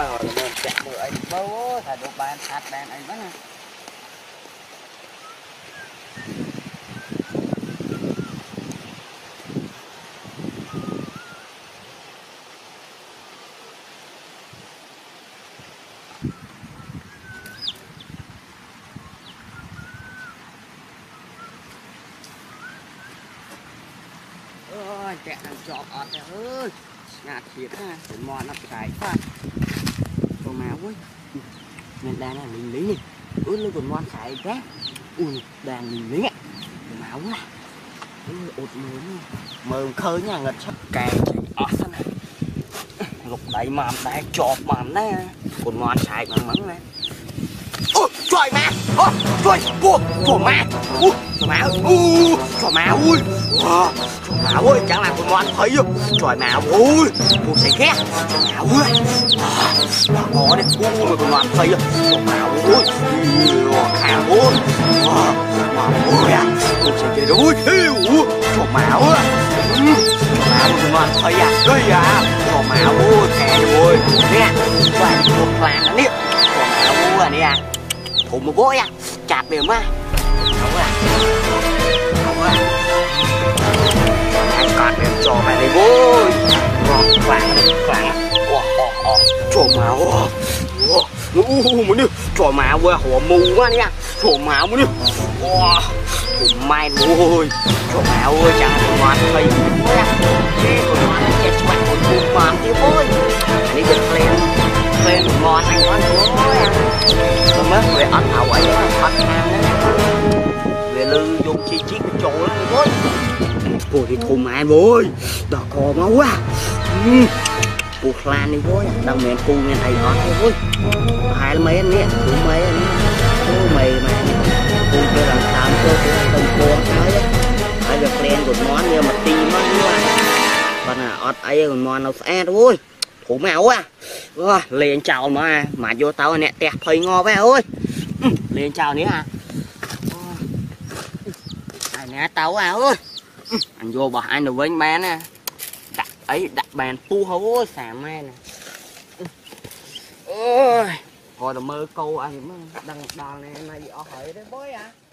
ហើយហើយមើលចាក់មើលអីមើលអូថាដូចបានឆាត់បានអីហ្នឹងណាអូយតែនឹងជាប់អត់ទេអើយស្ងាត់ទៀតណាមិនមកអត់ផ្សាយបាទចូលមកអុយមានដានលីងលីងនេះអូលើកមិនមកខែទេអូដានលីងលីងមកណាអូអត់មើលមើលឃើញអាងឹតឆាប់កែជិះអស់ហ្នឹងលោកដៃមកដែរជាប់មកណាគុនមកឆែកហ្នឹងហ្នឹងណា Ui, trời má Ôi, trời, ui, trời má Ui, trời má ơi Ui, trời má ơi Trời má ơi, chẳng làm con ngon thấy không Trời má ơi, con sẽ ghét Trời má ơi Má ngó này, ui, mà con ngon thấy không Trời má ơi Khà ơi Má ơi, con sẽ ghét rồi Ui, trời má ơi máu của mình thôi à đây à có máu ôi kè ôi nè toàn thuộc làng đó nè à 아니야 돈은 뭐야 잡으면 뭐야 뭐야 còn cho mày đi vui ngon quá quá cho mà quá muốn đi cho mà quá hổ mù quá nha cho mà muốn đi quá cũng mai rồi cho mà ơi chẳng ngoan thầy quá đi còn ngoan chết mày còn buồn quá thế vui ពេលមកហ្នឹងគាត់អូយទៅមើលវាអត់ហៅអីអត់ខាងហ្នឹងវាលឺយកជីជីកចូលហ្នឹងអូយពូទីធំឯងអូយដល់កមកអូយពូខ្លាននេះអូយដឹងមានពូមានអីអត់ទេអូយប្រហែលមែននេះពូមែននេះពូមែនមែនពូគេឡើងតាមពូទៅទៅពូហើយហើយវាក្លែងគាត់មកវាមកទីមកយូរហើយបើណាអត់អីគាត់មកនៅស្អាតអូយព្រមអូអូលេងចោលមកអាមិនយកទៅអ្នកផ្ទះភ័យងប់ហ៎អូយលេងចោលនេះអាអាណាទៅអាអូយអញយករបស់អញទៅវិញបានណាដាក់អីដាក់បានពូហូសាមែនអូយគាត់ទៅមើលកោអញមិនដឹងដល់ណែណាយអស់ហើយទេបុយអា